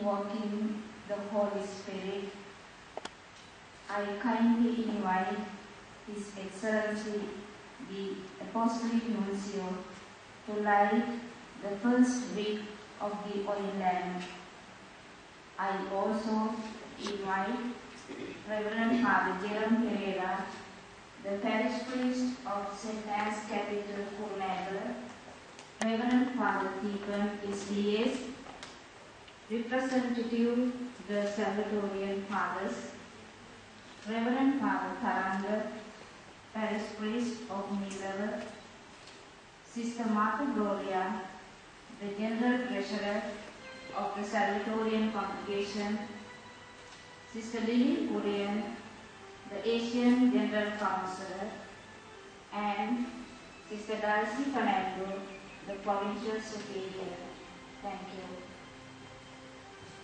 invoking the Holy Spirit, I kindly invite His Excellency the Apostolic Nuncio to light the first week of the oil lamp. I also invite Reverend Father Jerome Pereira, the parish priest of St. Anne's Cathedral, Kurunegala, Reverend Father Deepan S.D.S., representative the Salvatorian Fathers, Reverend Father Tharanga, Parish Priest of Nilever, Sister Martha Gloria, the General Treasurer of the Salvatorian Congregation, Sister Lily Kurian, the Asian General Counselor, and Sister Darcy Fernando, the Provincial Superior. Thank you.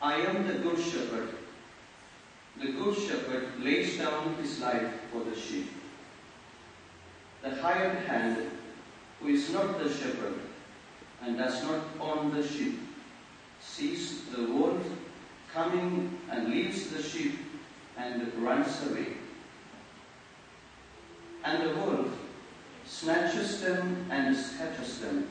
I am the good shepherd. The good shepherd lays down his life for the sheep. The hired hand, who is not the shepherd and does not own the sheep, sees the wolf coming and leaves the sheep and runs away. And the wolf snatches them and scatters them.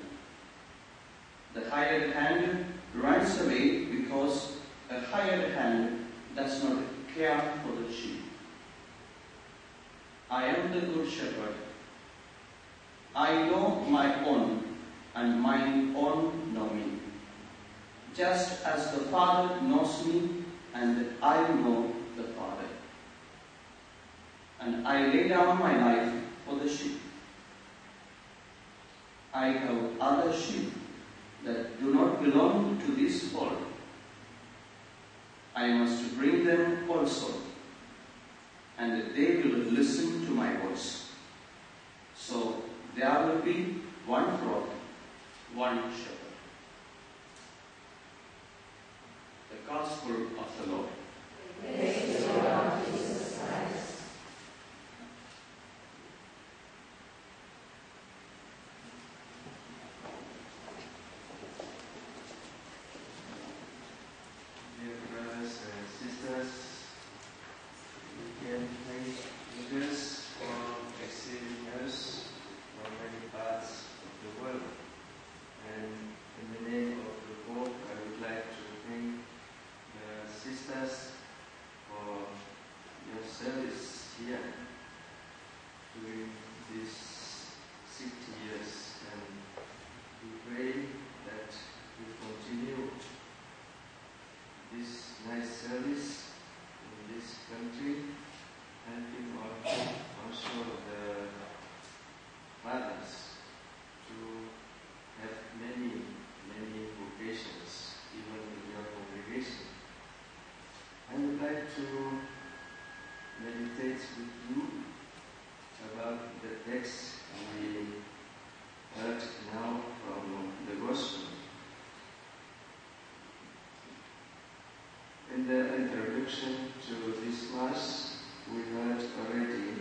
The hired hand runs away because a hired hand does not care for the sheep. I am the good shepherd. I know my own, and mine own know me. Just as the Father knows me, and I know the Father. And I lay down my life for the sheep. I have other sheep that do not belong to this fold. I must bring them also, and they will listen to my voice. So there will be one flock, one shepherd. The Gospel of the Lord. Dear brothers and sisters, we can thank Jesus for receiving us from many parts of the world. And in the name of the Pope, I would like to thank the sisters for your here during these 60 years. And we pray that you continue this nice service in this country, helping also, also the fathers to have many, many vocations, even in your congregation. I would like to meditate with you about the text we heard now from the Gospel. In the introduction to this Mass, we heard already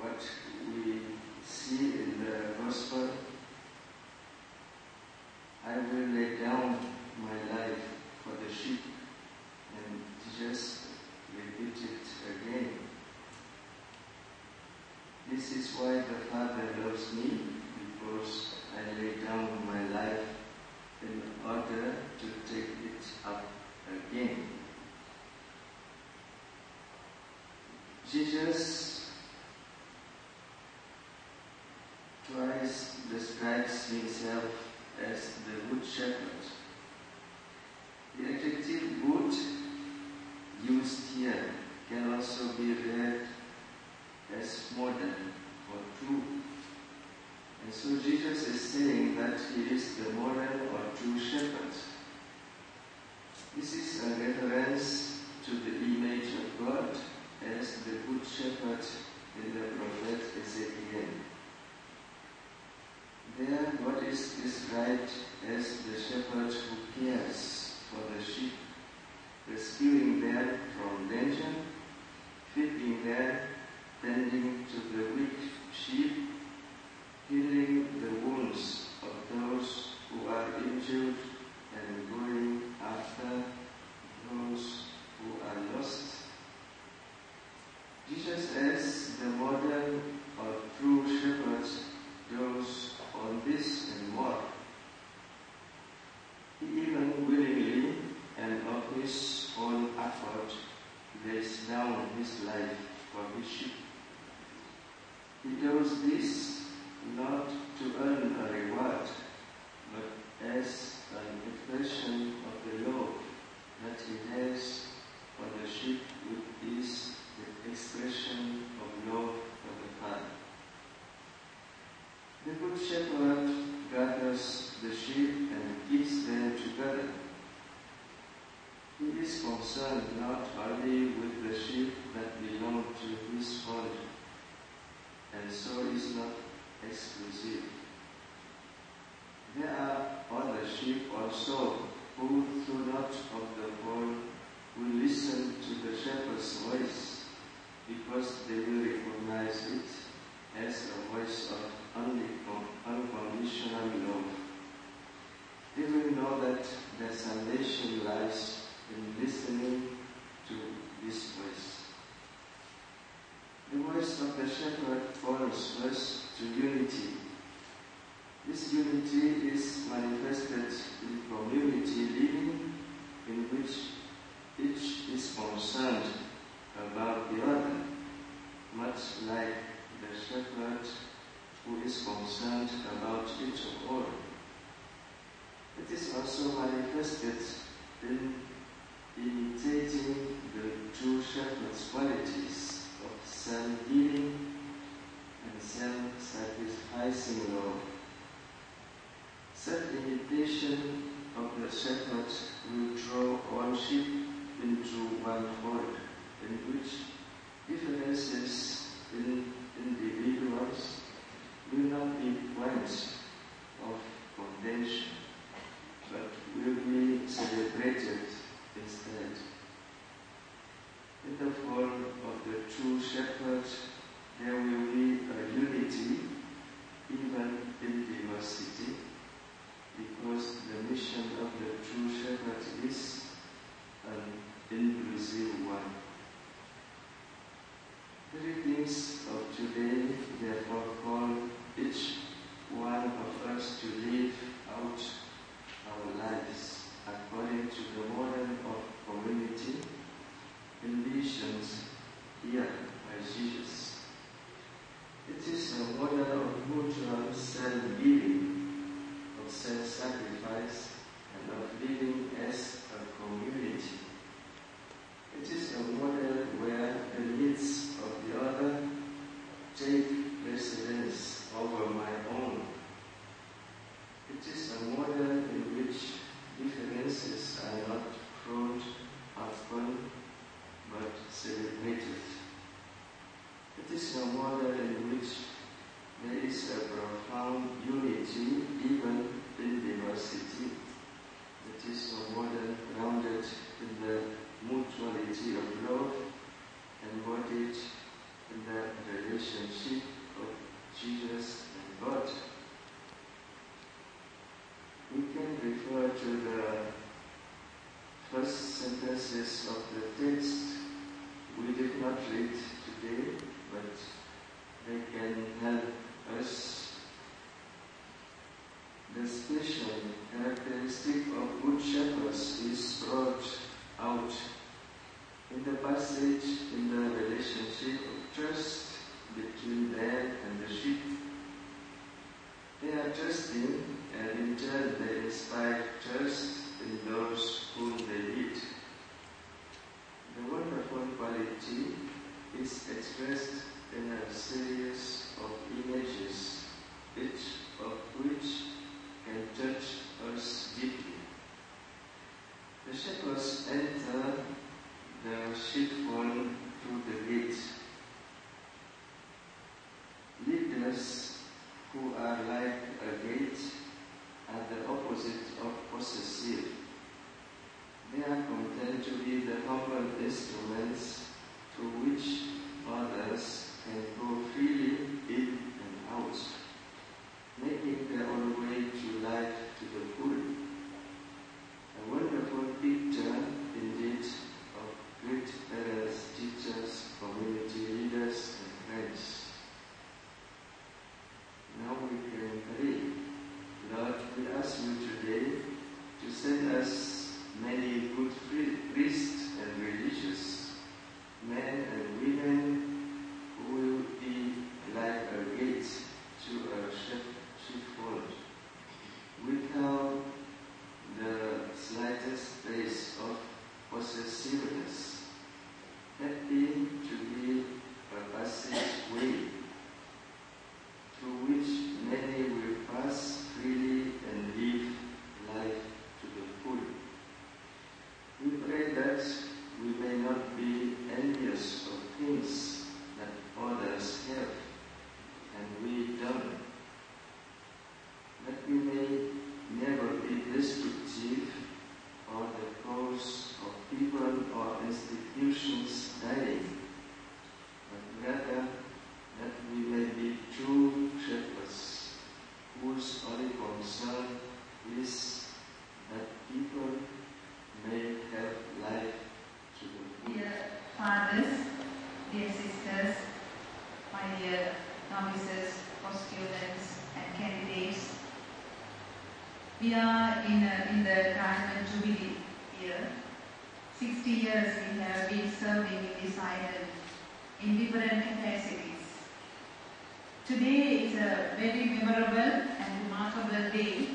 what we see in the Gospel. I will lay down my life for the sheep, and Jesus repeat it again. This is why the Father loves me, because I lay down my life in order to take it up again. Jesus twice describes himself as the good shepherd. The adjective good used here can also be read as modern or true. And so Jesus is saying that he is the modern or true shepherd. This is a reference to the image of God as the good shepherd in the prophet Ezekiel. There, God is described as the shepherd who cares for the sheep, rescuing them from danger, feeding them, tending to the weak sheep, healing whose only concern is that people may have life to the full. Dear fathers, dear sisters, my dear novices, postulants and candidates, we are in, a, in the time of Jubilee year. 60 years we have been serving in this island in different capacities. Today is a very memorable remarkable day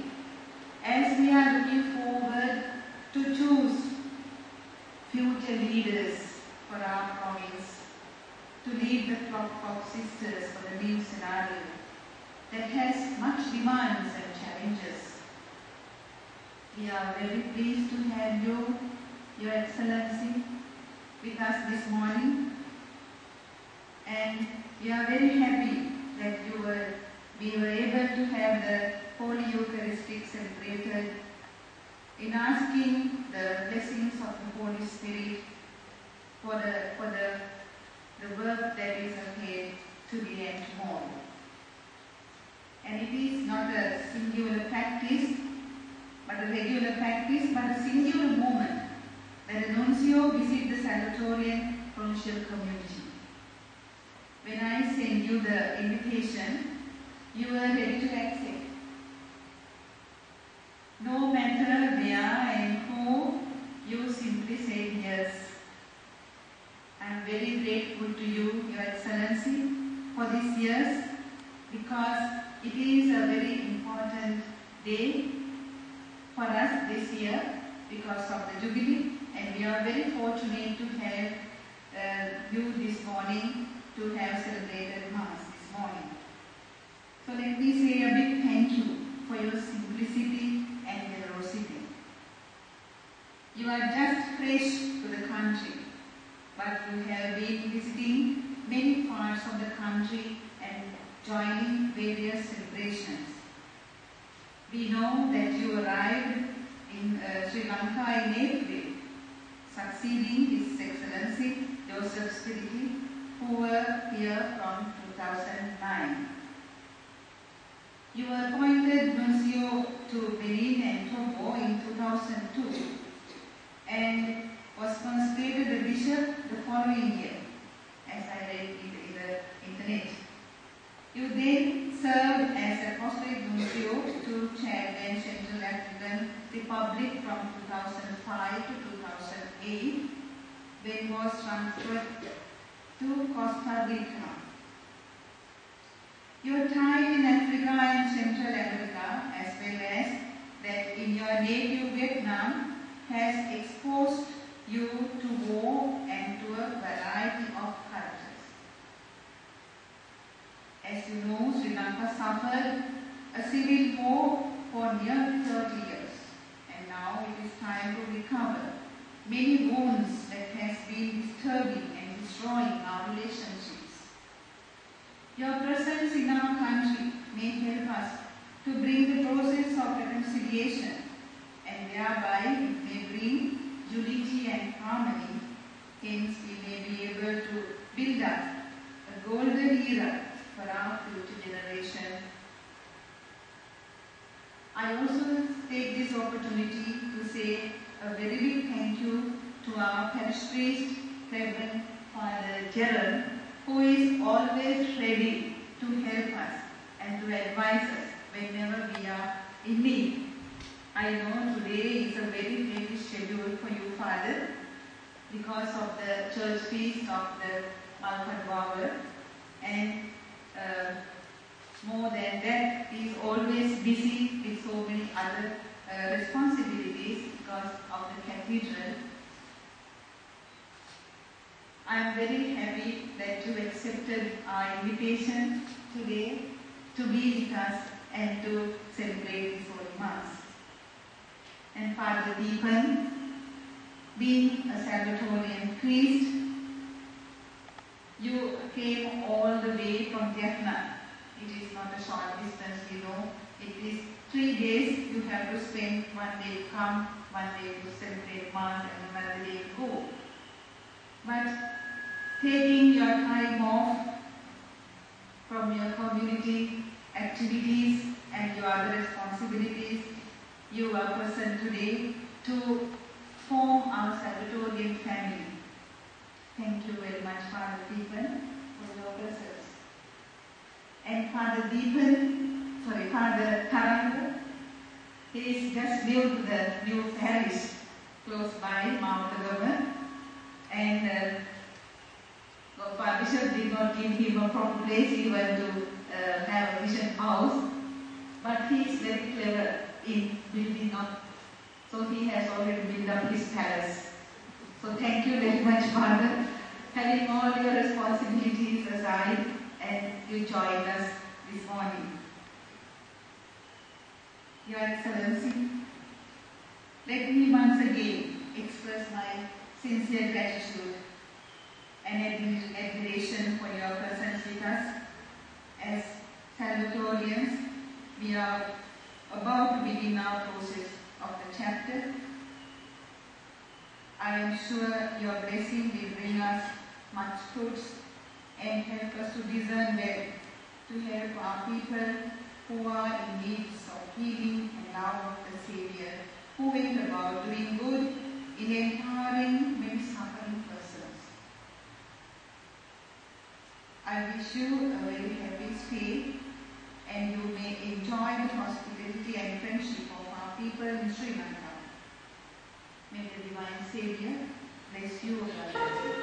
as we are looking forward to choose future leaders for our province to lead the flock of sisters for the new scenario that has much demands and challenges. We are very pleased to have you, Your Excellency, with us this morning. And we are very happy that you were, we were able to have the Holy Eucharistic celebrated in asking the blessings of the Holy Spirit for the, for the, the work that is ahead to today and tomorrow. And it is not a singular practice, but a regular practice, but a singular moment that the nuncio visit the Salvatorian provincial community. When I send you the invitation, you are ready to accept. No matter where and who, you simply say yes. I am very grateful to you, Your Excellency, for these years because it is a very important day for us this year because of the Jubilee and we are very fortunate to have uh, you this morning to have celebrated Mass this morning. So let me say a big thank you for your simplicity and generosity. You are just fresh to the country, but you have been visiting many parts of the country and joining various celebrations. We know that you arrived in uh, Sri Lanka in April, succeeding His Excellency Joseph Spiteri, who were here from 2009. You were appointed nuncio to Benin and Togo in 2002 and was consecrated a bishop the following year, as I read the, in the internet. You then served as apostolic nuncio to Chad and Central African Republic from 2005 to 2008, then was transferred to Costa Rica. Your time in Africa and Central America, as well as that in your native Vietnam, has exposed you to war and to a variety of cultures. As you know, Sri Lanka suffered a civil war for near 30 years, and now it is time to recover many wounds that has been disturbing and destroying our relationships. Your presence in our country may help us to bring the process of reconciliation and thereby it may bring unity and harmony. Hence, we may be able to build up a golden era for our future generation. I also take this opportunity to say a very big thank you to our parish priest, Reverend Father Gerald, who is always ready to help us and to advise us whenever we are in need. I know today is a very heavy schedule for you, Father, because of the church feast of the Malpadwawa and uh, more than that, he is always busy with so many other uh, responsibilities because of the cathedral. I am very happy that you accepted our invitation today to be with us and to celebrate this Holy Mass. And Father Deepan, being a Salvatorian priest, you came all the way from Vietnam. It is not a short distance, you know. It is three days you have to spend. One day come, one day to celebrate Mass, and another day go. But taking your time off from your community activities and your other responsibilities, you are present today to form our Salvatorian family. Thank you very much, Father Deepan, for your presence. And Father Deepan, sorry, Father Tharanga, He is just built the new parish close by Mount Elizabeth, and uh, Gopal Bishop did not give him a proper place even to uh, have a mission house, but he is very clever in building up. So he has already built up his palace. So thank you very much, Father, having all your responsibilities aside, and you joined us this morning. Your Excellency, let me once again express my sincere gratitude and admiration for your presence with us. As Salvatorians, we are about to begin our process of the chapter. I am sure your blessing will bring us much fruits and help us to discern well to help our people who are in need of healing and love of the Savior, who went about doing good in empowering many suffering I wish you a very happy stay and you may enjoy the hospitality and friendship of our people in Sri Lanka. May the Divine Savior bless you all.